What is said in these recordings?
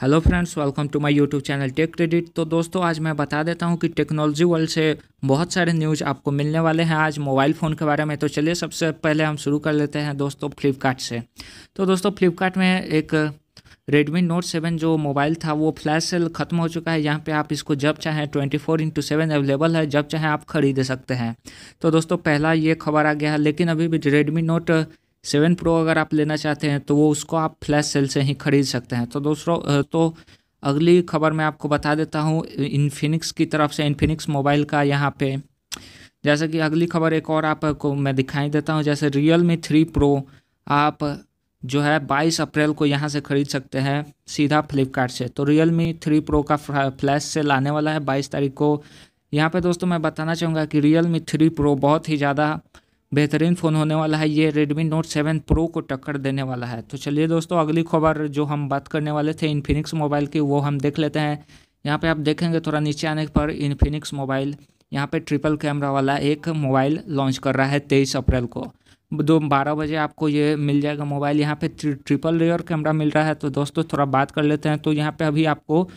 Hello friends welcome to my YouTube channel tech credit तो दोस्तों, आज मैं बता देता हूँ कि टेक्नोलॉजी वर्ल्ड से बहुत सारे न्यूज़ आपको मिलने वाले हैं आज मोबाइल फ़ोन के बारे में। तो चलिए सबसे पहले हम शुरू कर लेते हैं दोस्तों फ्लिपकार्ट से। तो दोस्तों फ्लिपकार्ट में एक रेडमी नोट सेवन जो मोबाइल था, वो फ्लैश सेल ख़त्म हो चुका है। यहाँ पे आप इसको जब चाहें twenty four into seven available है, जब चाहें आप खरीद सकते हैं। तो दोस्तों, पहला ये खबर आ गया है, लेकिन अभी भी रेडमी नोट सेवन प्रो अगर आप लेना चाहते हैं तो वो उसको आप फ्लैश सेल से ही खरीद सकते हैं। तो दोस्तों तो अगली खबर मैं आपको बता देता हूँ, इन्फिनिक्स की तरफ़ से, इन्फिनिक्स मोबाइल का यहाँ पे। जैसे कि अगली खबर एक और आपको मैं दिखाई देता हूँ, जैसे रियल मी थ्री प्रो आप जो है बाईस अप्रैल को यहाँ से ख़रीद सकते हैं सीधा फ्लिपकार्ट से। तो रियल मी थ्री प्रो का फ्लैश सेल आने वाला है बाईस तारीख को। यहाँ पे दोस्तों मैं बताना चाहूँगा कि रियल मी थ्री प्रो बहुत ही ज़्यादा बेहतरीन फ़ोन होने वाला है, ये रेडमी नोट सेवन प्रो को टक्कर देने वाला है। तो चलिए दोस्तों, अगली खबर जो हम बात करने वाले थे इन्फिनिक्स मोबाइल की, वो हम देख लेते हैं। यहाँ पे आप देखेंगे थोड़ा नीचे आने पर इन्फिनिक्स मोबाइल यहाँ पे ट्रिपल कैमरा वाला एक मोबाइल लॉन्च कर रहा है तेईस अप्रैल को। दो बारह बजे आपको ये मिल जाएगा मोबाइल यहाँ पे ट्रिपल रेयर कैमरा मिल रहा है। तो दोस्तों, थोड़ा बात कर लेते हैं। तो यहाँ पे अभी आपको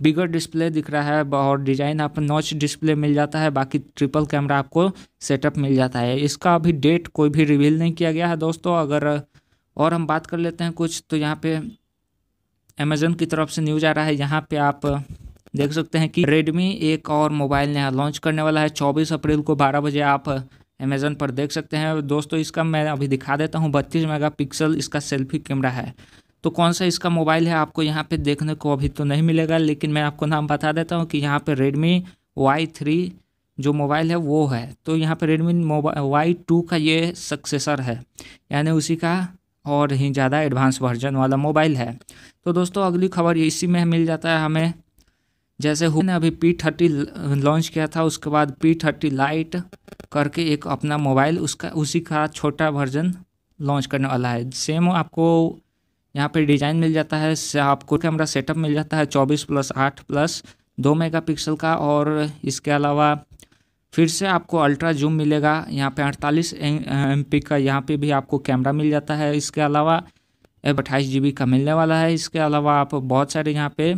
बिगर डिस्प्ले दिख रहा है और डिज़ाइन आप नॉच डिस्प्ले मिल जाता है, बाकी ट्रिपल कैमरा आपको सेटअप मिल जाता है। इसका अभी डेट कोई भी रिवील नहीं किया गया है दोस्तों। अगर, और हम बात कर लेते हैं कुछ तो यहाँ पे अमेज़न की तरफ़ से न्यूज़ आ रहा है। यहाँ पे आप देख सकते हैं कि रेडमी एक और मोबाइल नया लॉन्च करने वाला है। चौबीस अप्रैल को बारह बजे आप अमेज़न पर देख सकते हैं। दोस्तों, इसका मैं अभी दिखा देता हूँ। बत्तीस मेगापिक्सल इसका सेल्फी कैमरा है। तो कौन सा इसका मोबाइल है आपको यहाँ पे देखने को अभी तो नहीं मिलेगा, लेकिन मैं आपको नाम बता देता हूँ कि यहाँ पे रेडमी वाई थ्री जो मोबाइल है वो है। तो यहाँ पे रेडमी मोबाइल वाई टू का ये सक्सेसर है, यानी उसी का और ही ज़्यादा एडवांस वर्जन वाला मोबाइल है। तो दोस्तों, अगली खबर इसी में मिल जाता है हमें। जैसे हु ने, अभी पी थर्टी लॉन्च किया था, उसके बाद पी थर्टी लाइट करके एक अपना मोबाइल, उसका, उसी का छोटा वर्जन लॉन्च करने वाला है। सेम आपको यहाँ पे डिज़ाइन मिल जाता है आपको कैमरा सेटअप मिल जाता है चौबीस प्लस आठ प्लस दो मेगापिक्सल का और इसके अलावा फिर से आपको अल्ट्रा जूम मिलेगा, यहाँ पे अड़तालीस एम पी का यहाँ पे भी आपको कैमरा मिल जाता है। इसके अलावा अट्ठाईस जी बी का मिलने वाला है। इसके अलावा आप बहुत सारे यहाँ पे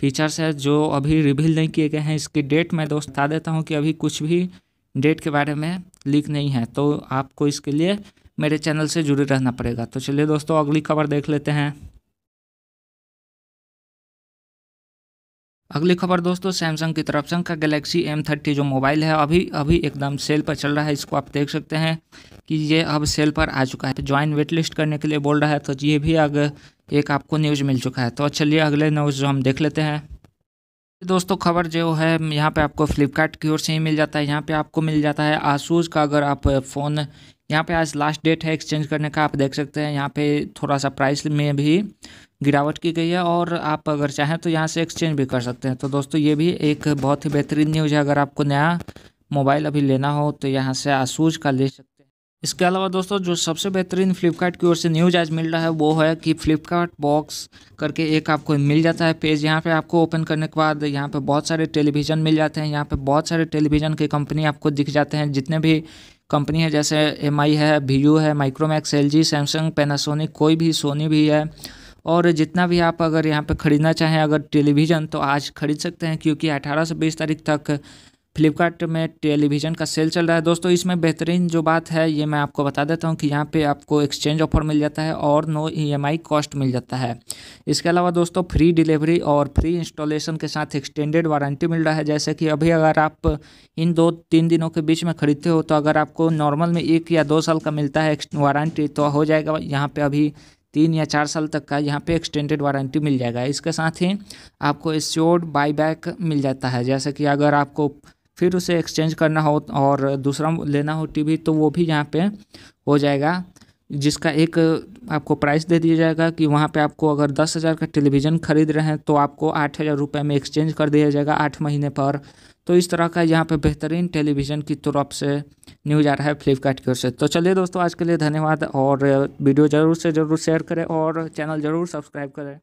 फीचर्स है जो अभी रिवील नहीं किए गए हैं। इसकी डेट मैं दोस्त बता देता हूँ कि अभी कुछ भी डेट के बारे में लीक नहीं है तो आपको इसके लिए मेरे चैनल से जुड़े रहना पड़ेगा। तो चलिए दोस्तों, अगली खबर देख लेते हैं। अगली खबर दोस्तों सैमसंग की तरफ़ सैमसंग का गैलेक्सी एम थर्टी जो मोबाइल है, अभी अभी एकदम सेल पर चल रहा है। इसको आप देख सकते हैं कि ये अब सेल पर आ चुका है। ज्वाइन वेट लिस्ट करने के लिए बोल रहा है तो ये भी अगर एक आपको न्यूज़ मिल चुका है। तो चलिए अगले न्यूज़ जो हम देख लेते हैं। दोस्तों, खबर जो है, यहाँ पे आपको फ्लिपकार्ट की ओर से ही मिल जाता है। यहाँ पे आपको मिल जाता है आसूस का। अगर आप फ़ोन यहाँ पे आज लास्ट डेट है एक्सचेंज करने का, आप देख सकते हैं। यहाँ पे थोड़ा सा प्राइस में भी गिरावट की गई है और आप अगर चाहें तो यहाँ से एक्सचेंज भी कर सकते हैं। तो दोस्तों, ये भी एक बहुत ही बेहतरीन न्यूज़ है। अगर आपको नया मोबाइल अभी लेना हो तो यहाँ से आसूज का ले सकते हैं। इसके अलावा दोस्तों, जो सबसे बेहतरीन फ्लिपकार्ट की ओर से न्यूज़ आज मिल रहा है वो है कि फ्लिपकार्ट बॉक्स करके एक आपको मिल जाता है पेज यहाँ पे आपको ओपन करने के बाद यहाँ पे बहुत सारे टेलीविज़न मिल जाते हैं। यहाँ पे बहुत सारे टेलीविज़न की कंपनी आपको दिख जाते हैं। जितने भी कंपनी है, जैसे एमआई है वी है Micromax L G Samsung Panasonic कोई भी सोनी भी है। और जितना भी आप अगर यहाँ पर ख़रीदना चाहें, अगर टेलीविज़न तो आज ख़रीद सकते हैं, क्योंकि 18 से 20 तारीख तक फ्लिपकार्ट में टेलीविज़न का सेल चल रहा है। दोस्तों, इसमें बेहतरीन जो बात है, ये मैं आपको बता देता हूँ कि यहाँ पे आपको एक्सचेंज ऑफ़र मिल जाता है और नो ईएमआई कॉस्ट मिल जाता है। इसके अलावा दोस्तों फ्री डिलीवरी और फ्री इंस्टॉलेशन के साथ एक्सटेंडेड वारंटी मिल रहा है। जैसे कि अभी अगर आप इन दो तीन दिनों के बीच में ख़रीदते हो तो अगर आपको नॉर्मल में एक या दो साल का मिलता है वारंटी तो हो जाएगा। यहाँ पर अभी तीन या चार साल तक का यहाँ पे एक्सटेंडेड वारंटी मिल जाएगा। इसके साथ ही आपको एश्योर्ड बाईबैक मिल जाता है। जैसे कि अगर आपको फिर उसे एक्सचेंज करना हो और दूसरा लेना हो टीवी तो वो भी यहाँ पे हो जाएगा, जिसका एक आपको प्राइस दे दिया जाएगा कि वहाँ पे आपको अगर दस हज़ार का टेलीविज़न खरीद रहे हैं तो आपको आठ हज़ार रुपये में एक्सचेंज कर दिया जाएगा आठ महीने पर। तो इस तरह का यहाँ पे बेहतरीन टेलीविज़न की तरफ़ से न्यूज़ आ रहा है फ्लिपकार्ट की ओर से। तो चलिए दोस्तों, आज के लिए धन्यवाद और वीडियो ज़रूर से ज़रूर शेयर करें और चैनल ज़रूर सब्सक्राइब करें।